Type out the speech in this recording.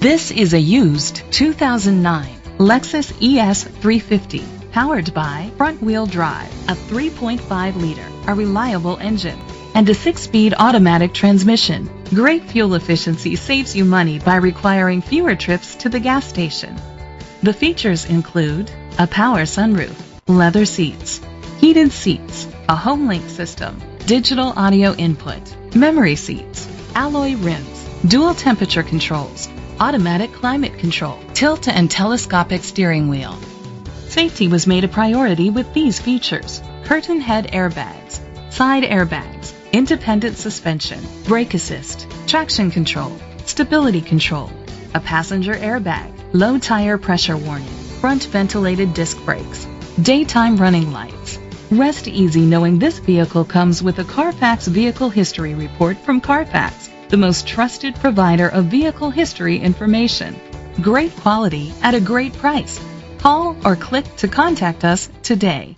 This is a used 2009 Lexus ES 350 powered by front-wheel drive, a 3.5-liter, a reliable engine, and a six-speed automatic transmission. Great fuel efficiency saves you money by requiring fewer trips to the gas station. The features include a power sunroof, leather seats, heated seats, a home link system, digital audio input, memory seats, alloy rims, dual temperature controls, automatic climate control, tilt and telescopic steering wheel. Safety was made a priority with these features. Curtain head airbags, side airbags, independent suspension, brake assist, traction control, stability control, a passenger airbag, low tire pressure warning, front ventilated disc brakes, daytime running lights. Rest easy knowing this vehicle comes with a Carfax Vehicle History Report from Carfax, the most trusted provider of vehicle history information. Great quality at a great price. Call or click to contact us today.